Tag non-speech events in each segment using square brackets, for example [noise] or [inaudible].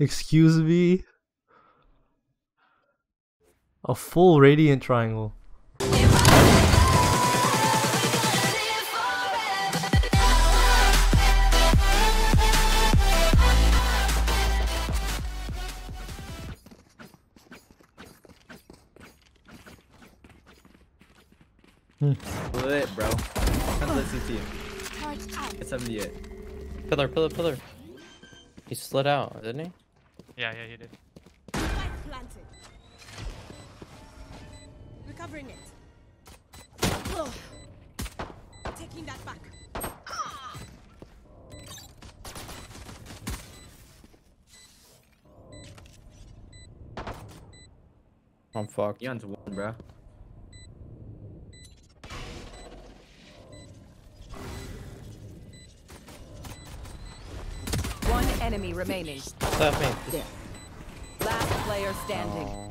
Excuse me? A full radiant triangle. Hmm. Lit, bro. Kind of lit CT. It's 78. Pillar, pillar, pillar. He slid out, didn't he? Yeah, yeah, he did. Spike planted. Recovering it. Ugh. Taking that back. I'm fucked. Eon's one, bro. Enemy remaining. Stop me. Last player standing. Oh.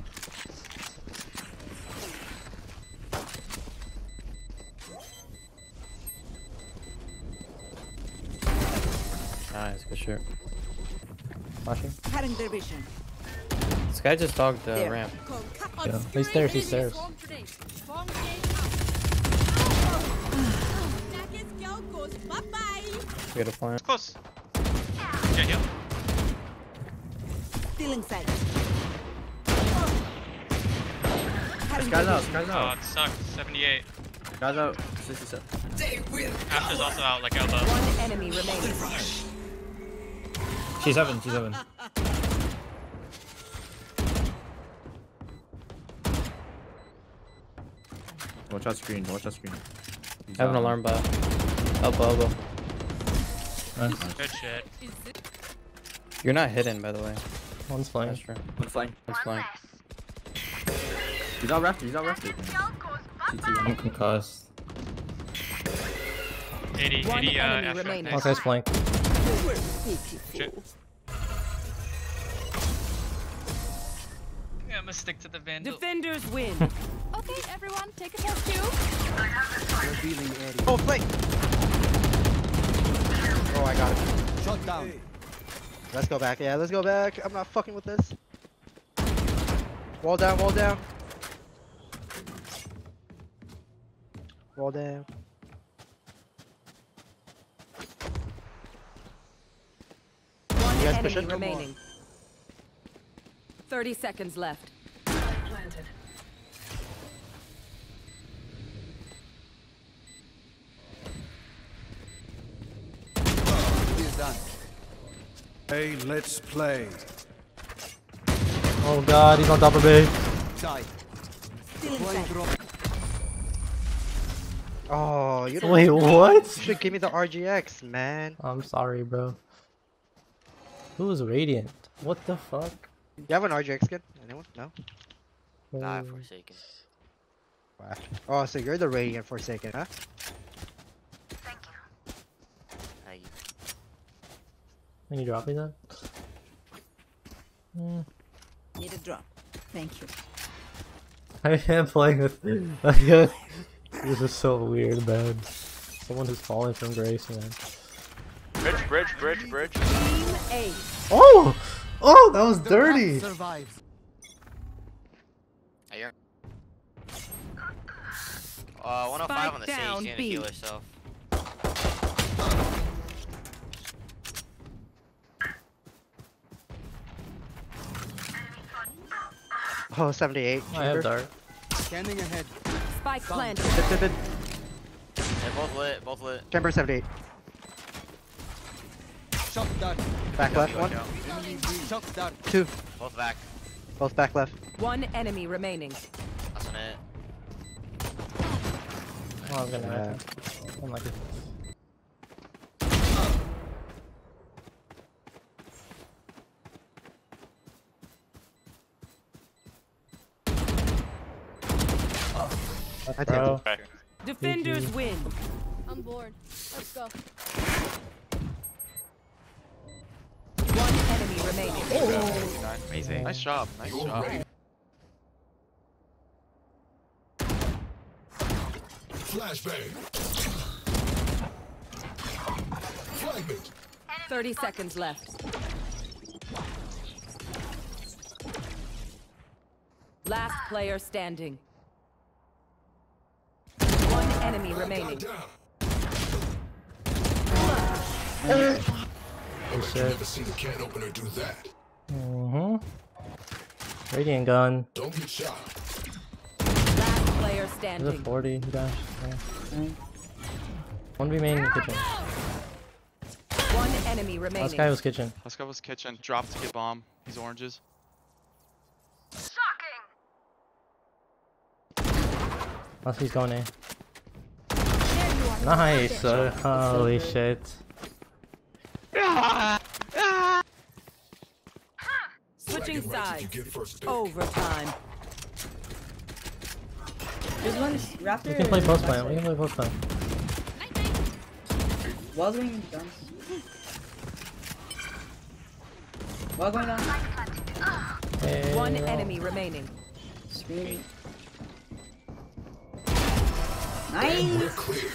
Nice, good shit. Flashing. Cutting their vision. This guy just dogged the There. ramp. Yeah, he's stairs, he's stairs. Darkest girl goes bye bye. We got a plant. Close. Yeah, heal. Stealing sight. This guy's out, this guy's Oh, it sucks. 78. Guy's out. 67. Asher's also out, like elbow. One enemy remaining. She's seven, she's seven. Watch out screen, watch out screen. He's I have an alarm bot. Elbow, elbow. Good shit. You're not hidden, by the way. One's flying. That's true. One flying. That's fine. He's out rafted, he's out rafted. CT I'm one. concussed. 80, 80, uh, enemy Nice. Okay, flank. Shit. I'm gonna stick to the Vandal. Defenders win. [laughs] Okay, everyone, take a test tube. Oh, flank! Oh, I got it. Shut down. Let's go back. Yeah, let's go back. I'm not fucking with this. Wall down, wall down. Wall down. One guys enemy remaining. 30 seconds left. Hey, let's play. Oh god, he's on top of me. Stealing. Oh, you don't. Wait, You what? should give me the RGX, man. I'm sorry, bro. Who is Radiant? What the fuck? You have an RGX skin? Anyone? No. Oh, Forsaken. Wow. Oh, so you're the Radiant Forsaken, huh? Thank you. Can you drop me that? Hmm. Need a drop. Thank you. I am playing with. [laughs] this is so weird, man. Someone who's falling from grace, man. Bridge, bridge, bridge, bridge. Team A. Oh! Oh, that was dirty! Survives. I hear. Uh, 105 on the Spike stage. down, She's gonna heal herself. Oh, 78. I have Chamber. dart. Scanning ahead. Spike planted. Dip, dip, dip. They're both lit, both lit. Chamber 78. Back left Go, one. go. Two. Both back. Both back left. One enemy remaining. That's on it. Oh, I'm gonna Yeah. Okay. Defenders GG. win. I'm bored. Let's go. One enemy remaining. Oh. Amazing. Nice job. Nice You're job. Flashbang. 30 seconds left. Last player standing. One enemy remaining. Good I've shit. never seen a can opener do that. Mm-hmm. Radiant gun. Don't get shot. Last player Is it standing. 40 dash? Yeah. One B main kitchen. One enemy Last remaining. guy was kitchen. Let's go with kitchen. Drop to get bomb. These oranges. Unless he's going A. Nice! Holy shit. Switching Right sides. you get first pick. Overtime. There's one Raptor. We can play post plan. We can play post plan. Wall's going down. Wall going down. Hey, One roll. enemy remaining. Screen. Nice. clear.